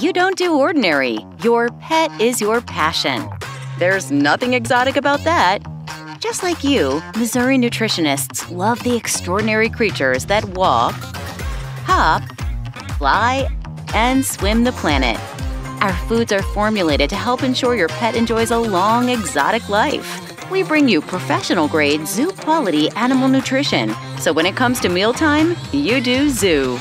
You don't do ordinary. Your pet is your passion. There's nothing exotic about that. Just like you, Mazuri nutritionists love the extraordinary creatures that walk, hop, fly, and swim the planet. Our foods are formulated to help ensure your pet enjoys a long, exotic life. We bring you professional grade zoo quality animal nutrition. So when it comes to mealtime, you do zoo.